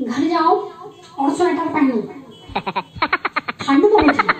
घर जाओ और स्वेटर पहनो। ठंड तो बहुत है।